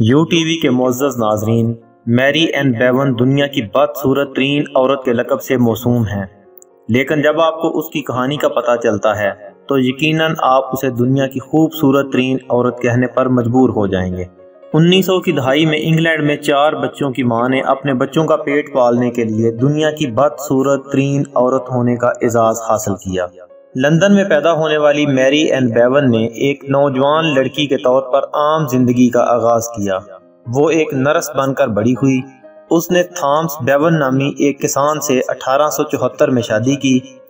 You T V के मोज़ नाजरीन, मैरी एंड बेवन दुनिया की बदसूरत तरीन औरत के लकब से मौसूम हैं। लेकिन जब आपको उसकी कहानी का पता चलता है तो यकीनन आप उसे दुनिया की खूबसूरत तरीन औरत कहने पर मजबूर हो जाएँगे। 1900 की दहाई में इंग्लैंड में चार बच्चों की माँ ने अपने बच्चों का पेट पालने के लिए दुनिया की बदसूरत तरीन औरत होने का एजाज़ हासिल किया। लंदन में पैदा होने वाली मैरी एंड बेवन ने एक नौजवान लड़की के तौर पर आम ज़िंदगी का आगाज़ किया। वो एक नर्स बनकर बड़ी हुई। उसने थॉम्स बेवन नामी एक किसान से 1874 में शादी की,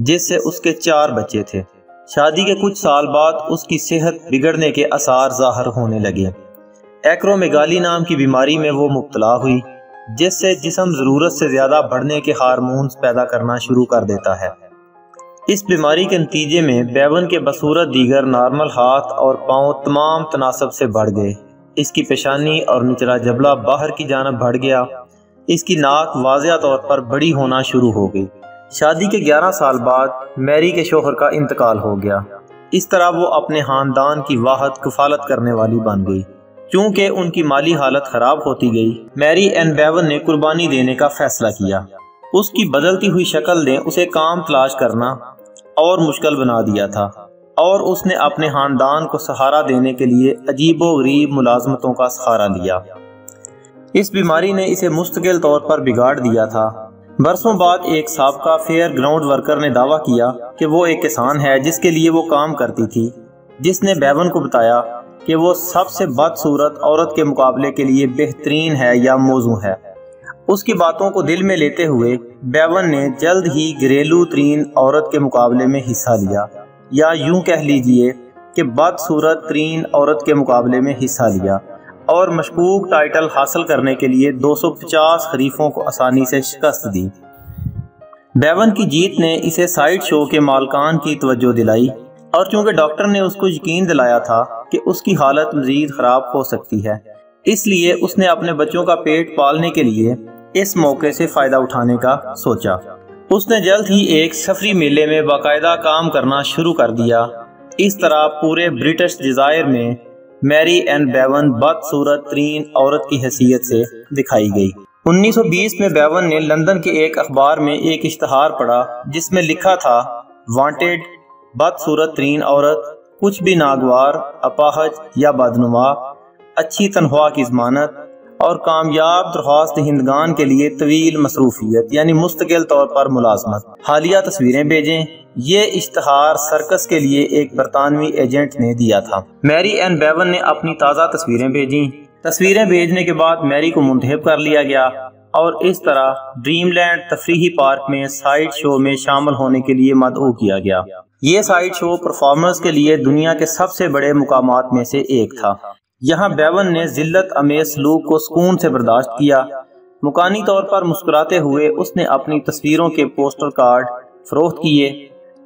जिससे उसके चार बच्चे थे। शादी के कुछ साल बाद उसकी सेहत बिगड़ने के आसार ज़ाहिर होने लगे। एक्रोमेगाली नाम की बीमारी में वो मुबतला हुई, जिससे जिसम ज़रूरत से ज़्यादा बढ़ने के हारमोन्स पैदा करना शुरू कर देता है। इस बीमारी के नतीजे में बैवन के बसूरत दीगर नॉर्मल हाथ और पाँव तमाम तनासब से बढ़ गए। इसकी पेशानी और निचला जबला बाहर की जानब बढ़ गया। इसकी नाक वाजिया तौर पर बड़ी होना शुरू हो गई। शादी के 11 साल बाद मैरी के शोहर का इंतकाल हो गया। इस तरह वो अपने खानदान की वाहत कफालत करने वाली बन गई। क्योंकि उनकी माली हालत खराब होती गई, मैरी एंड बैवन ने कुर्बानी देने का फैसला किया। उसकी बदलती हुई शक्ल ने उसे काम तलाश करना और मुश्किल बना दिया था, और उसने अपने खानदान को सहारा देने के लिए अजीबो गरीब मुलाजमतों का सहारा लिया। इस बीमारी ने इसे मुस्तकिल तौर पर बिगाड़ दिया था। बरसों बाद एक सबका फेयर ग्राउंड वर्कर ने दावा किया कि वो एक किसान है जिसके लिए वो काम करती थी, जिसने बैवन को बताया कि वो सबसे बदसूरत औरत के मुकाबले के लिए बेहतरीन है या मौजू है। उसकी बातों को दिल में लेते हुए बेवन ने जल्द ही घरेलू तरीन औरत के मुकाबले में हिस्सा लिया। या यूँ कह लीजिए कि बदसूरत तरीन औरत के मुकाबले में हिस्सा लिया और मशकूक टाइटल हासिल करने के लिए 250 खरीफों को आसानी से शिकस्त दी। बेवन की जीत ने इसे साइड शो के मालकान की तवज्जो दिलाई और चूँकि डॉक्टर ने उसको यकीन दिलाया था कि उसकी हालत मजीद खराब हो सकती है, इसलिए उसने अपने बच्चों का पेट पालने के लिए इस मौके से फ़ायदा उठाने का सोचा। उसने जल्द ही एक सफरी मेले में बाकायदा काम करना शुरू कर दिया। इस तरह पूरे ब्रिटिश डिज़ायर में मैरी एंड बेवन बदसूरत तरीन औरत की हैसियत से दिखाई गई। 1920 में बेवन ने लंदन के एक अखबार में एक इश्तहार पढ़ा, जिसमें लिखा था, वांटेड बदसूरत तरीन औरत, कुछ भी नागवार, अपाहज या बदनुमा, अच्छी तनख्वाह की जमानत और कामयाब दरख्वास्त हिंदगान के लिए तवील मसरूफियत, यानी मुस्तकिल तौर पर मुलाजमत। हालिया तस्वीरें भेजें। ये इश्तहार सर्कस के लिए एक बरतानवी एजेंट ने दिया था। मैरी एंड बेवन ने अपनी ताज़ा तस्वीरें भेजी। तस्वीरें भेजने के बाद मैरी को मुंतब कर लिया गया और इस तरह ड्रीमलैंड तफरी पार्क में साइड शो में शामिल होने के लिए मदऊ किया गया। ये साइड शो परफॉर्मर्स के लिए दुनिया के सबसे बड़े मुकाम में से एक था। यहाँ बैवन ने जिल्लत अमेज सलूक को सुकून से बर्दाश्त किया। मुकानी तौर पर मुस्कुराते हुए उसने अपनी तस्वीरों के पोस्टर कार्ड फरोख्त किए।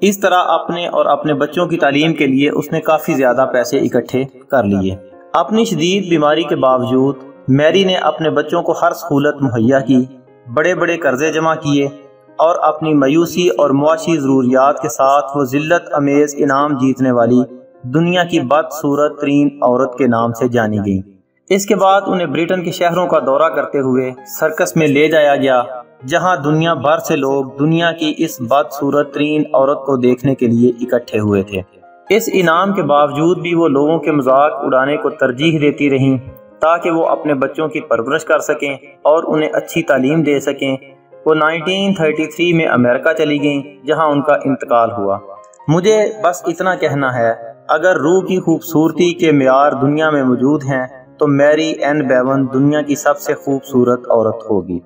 इस तरह अपने और अपने बच्चों की तालीम के लिए उसने काफ़ी ज़्यादा पैसे इकट्ठे कर लिए। अपनी शदीद बीमारी के बावजूद, मैरी ने अपने बच्चों को हर सहूलत मुहैया की बड़े बड़े कर्जे जमा किए और अपनी मायूसी और मुआशी ज़रूरियात के साथ वो जिल्लत अमेज इनाम जीतने वाली दुनिया की बदसूरत तरीन औरत के नाम से जानी गई। इसके बाद उन्हें ब्रिटेन के शहरों का दौरा करते हुए सर्कस में ले जाया गया जहाँ दुनिया भर से लोग दुनिया की इस बदसूरत तरीन औरत को देखने के लिए इकट्ठे हुए थे। इस इनाम के बावजूद भी वो लोगों के मज़ाक उड़ाने को तरजीह देती रहीं ताकि वो अपने बच्चों की परवरिश कर सकें और उन्हें अच्छी तालीम दे सकें। वो 1933 में अमेरिका चली गईं। जहाँ उनका इंतकाल हुआ मुझे बस इतना कहना है अगर रूह की खूबसूरती के मैार दुनिया में मौजूद हैं तो मैरी एन बेवन दुनिया की सबसे खूबसूरत औरत होगी।